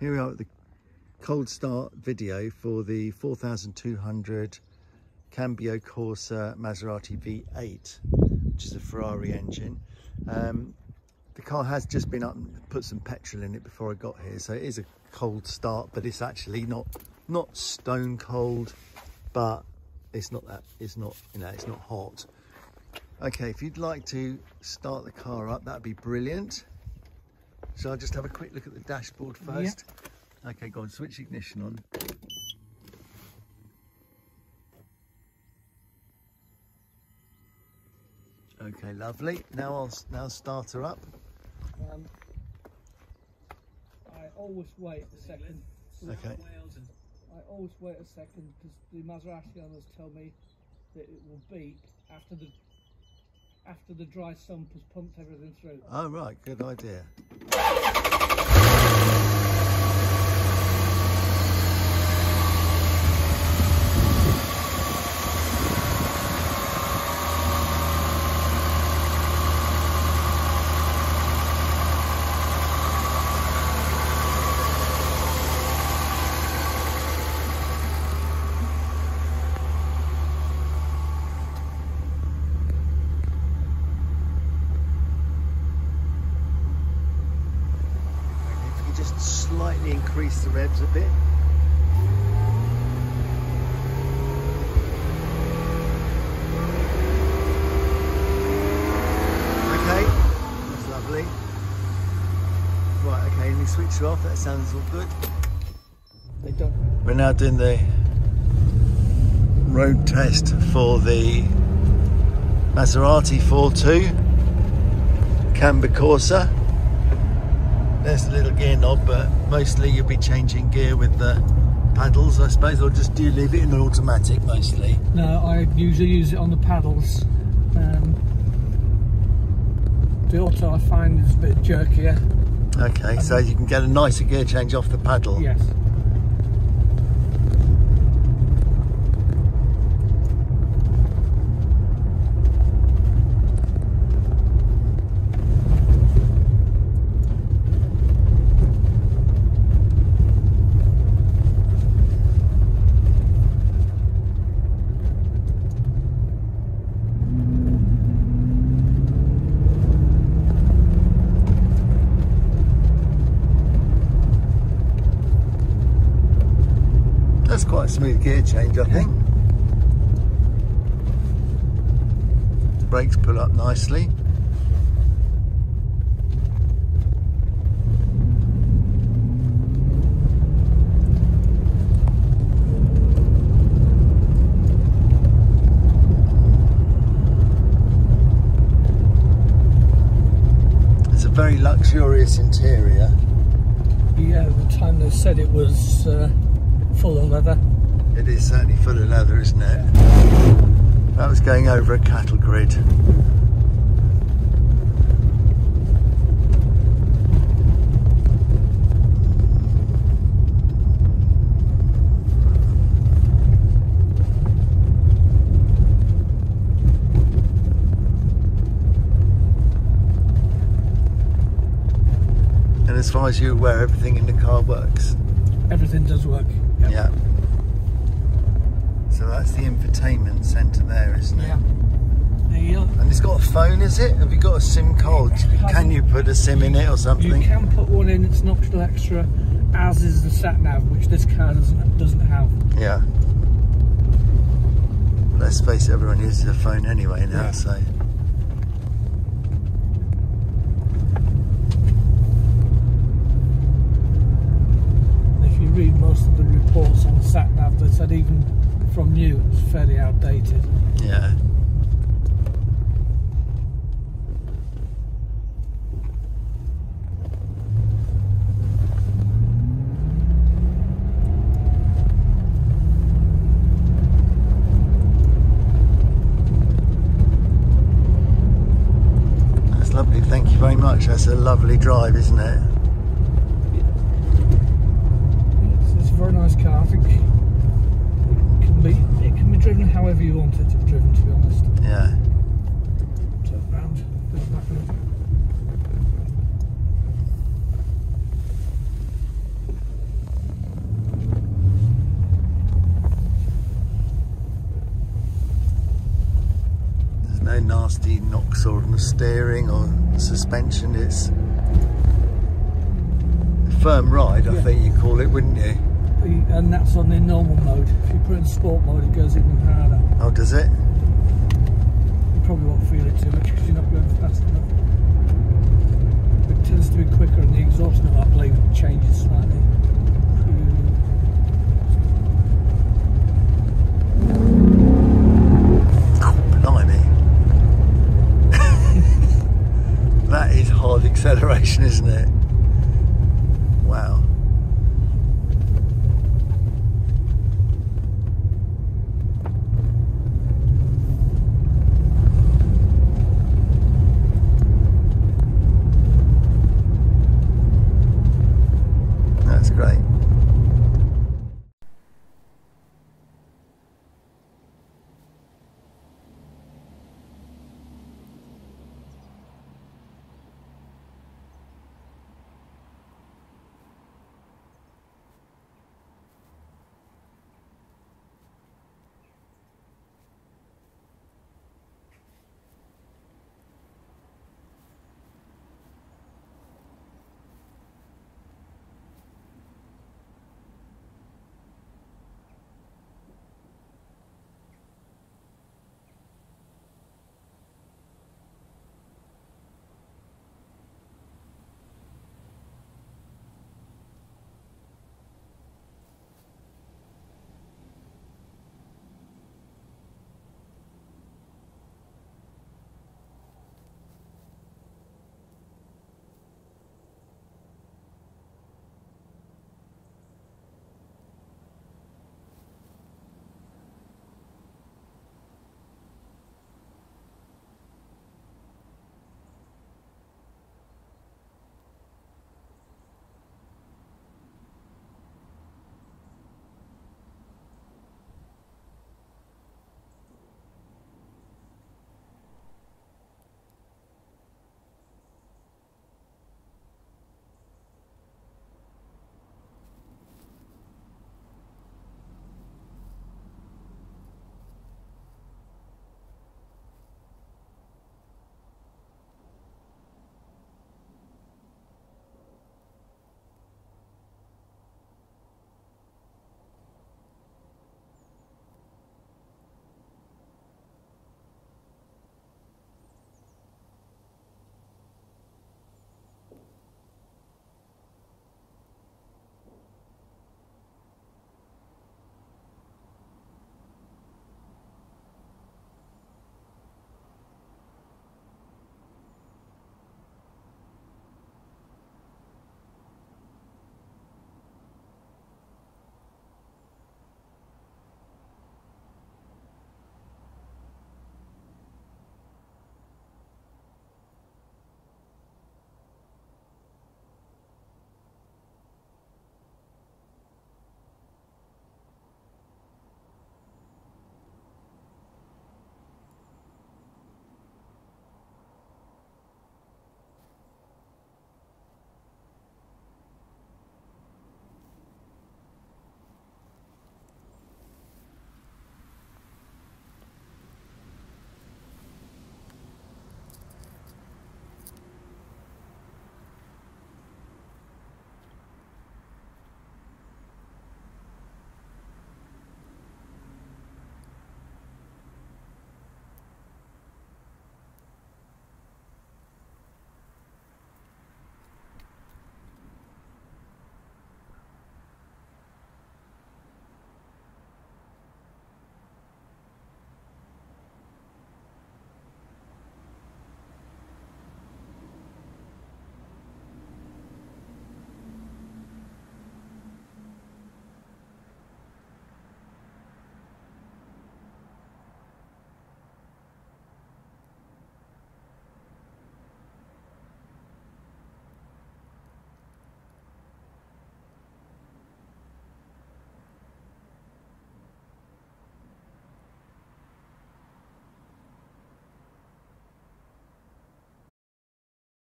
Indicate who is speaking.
Speaker 1: Here we are at the cold start video for the 4200 Cambiocorsa Maserati V8, which is a Ferrari engine. Um, the car has just been up and put some petrol in it before I got here, so it is a cold start, but it's actually not not stone cold, but it's not that it's not you know it's not hot. Okay, if you'd like to start the car up, that'd be brilliant. So I'll just have a quick look at the dashboard first. Okay, go on, switch ignition on. Okay, lovely. Now I'll now start her up.
Speaker 2: Um, I always wait a second.
Speaker 1: Okay.
Speaker 2: I always wait a second because the Maserati owners tell me that it will beep after the after the dry sump has pumped everything through.
Speaker 1: Oh right, good idea. If you can just slightly increase the revs a bit. Okay, that's lovely. Right, okay, let me switch her off. That sounds all good.
Speaker 2: They don't.
Speaker 1: We're now doing the road test for the Maserati 42 Cambiocorsa. There's the little gear knob, but mostly you'll be changing gear with the paddles, I suppose, or just do you leave it in automatic mostly?
Speaker 2: No, I usually use it on the paddles. Um, the auto I find is a bit jerkier.
Speaker 1: Okay, so you can get a nicer gear change off the paddle.
Speaker 2: Yes.
Speaker 1: That's quite a smooth gear change, I think. Brakes pull up nicely. It's a very luxurious interior.
Speaker 2: Yeah, at the time they said it was uh, full of leather.
Speaker 1: It is certainly full of leather, isn't it? That was going over a cattle grid. And as far as you're aware, everything in the car works.
Speaker 2: Everything does work. Yep.
Speaker 1: Yeah. So that's the infotainment centre there, isn't it?
Speaker 2: Yeah.
Speaker 1: And it's got a phone, is it? Have you got a SIM card? Can you put a SIM in it or something?
Speaker 2: You can put one in. It's an optional extra, as is the sat nav, which this car doesn't doesn't have.
Speaker 1: Yeah. Let's face it, everyone uses a phone anyway now,
Speaker 2: Yeah.
Speaker 1: so.
Speaker 2: If you read most of the reports on the sat nav, they said even from new, it's fairly outdated.
Speaker 1: Yeah. That's lovely. Thank you very much. That's a lovely drive, isn't it?
Speaker 2: It's, it's a very nice car. I think be it can be driven however you want it to be driven to be honest.
Speaker 1: Yeah.
Speaker 2: Turn round. There's
Speaker 1: no nasty knocks on the steering or suspension, it's firm ride, I
Speaker 2: yeah.
Speaker 1: think you'd call it, wouldn't you?
Speaker 2: The- And that's on the normal mode. If you put it in sport mode, it goes even harder.
Speaker 1: Oh, does it?
Speaker 2: You probably won't feel it too much because you're not going fast enough. It tends to be quicker and the exhaust note, I believe, changes slightly.